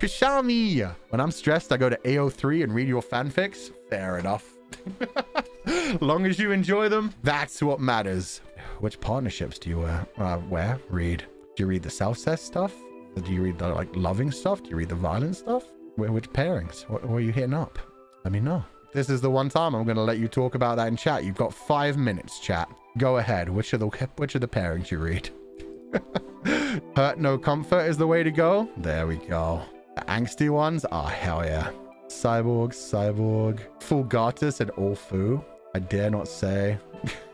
Kashami. When I'm stressed, I go to AO3 and read your fanfics. Fair enough. Long as you enjoy them, that's what matters. Which partnerships do you wear? Uh, wear? Read? Do you read the self-cess stuff? Do you read the like loving stuff? Do you read the violent stuff? Wh- Which pairings? What, what are you hitting up? Let me know. This is the one time I'm going to let you talk about that in chat. You've got five minutes, chat. Go ahead. Which of the which of the pairings you read? Hurt no comfort is the way to go. There we go. The angsty ones? Oh, hell yeah. Cyborg, Cyborg, Fulgatus, and Allfu. I dare not say.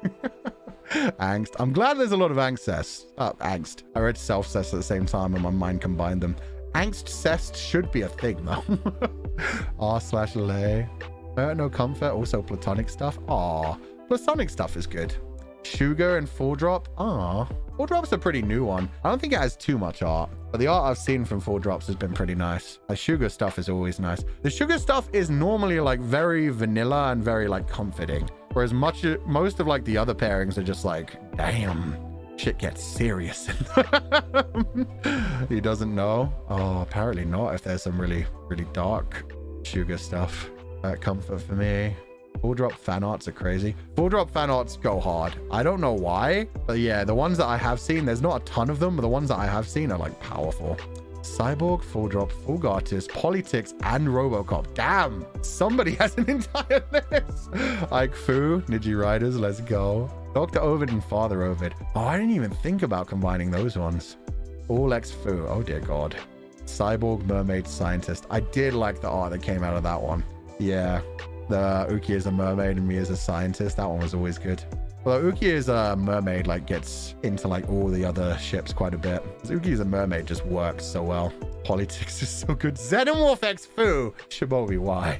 angst. I'm glad there's a lot of angst. Oh, angst. I read self-cess at the same time and my mind combined them. Angst cest should be a thing though. R slash lay. Uh, no comfort. Also platonic stuff. Aw. Platonic stuff is good. Sugar and Full Drop. Ah. Full Drop's a pretty new one. I don't think it has too much art. But the art I've seen from Full Drops has been pretty nice. The sugar stuff is always nice. The sugar stuff is normally like very vanilla and very like comforting. Whereas much most of like the other pairings are just like, damn, shit gets serious. he doesn't know. Oh, apparently not. If there's some really, really dark sugar stuff. Uh, comfort for me. Full drop fan arts are crazy. Full drop fan arts go hard. I don't know why, but yeah, the ones that I have seen, there's not a ton of them, but the ones that I have seen are like powerful. Cyborg, Full Drop, Fulgatis, Politics, and Robocop. Damn, somebody has an entire list. Like Fu, Niji Riders, let's go. Dr. Ovid and Father Ovid. Oh, I didn't even think about combining those ones. All X Fu. Oh, dear God. Cyborg, Mermaid, Scientist. I did like the art that came out of that one. Yeah, the Uki is a mermaid and me as a scientist. That one was always good. Although Uki is a mermaid, like gets into like all the other ships quite a bit. Uki is a mermaid just works so well. Politics is so good. Xenomorph X Fu. Shibobi, why?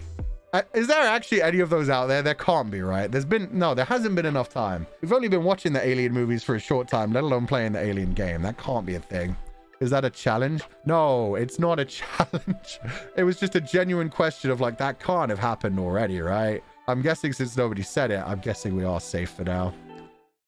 Uh, is there actually any of those out there? There can't be, right? There's been, no, there hasn't been enough time. We've only been watching the Alien movies for a short time, let alone playing the Alien game. That can't be a thing. Is that a challenge? No, it's not a challenge. it was just a genuine question of like, that can't have happened already, right? I'm guessing since nobody said it, I'm guessing we are safe for now.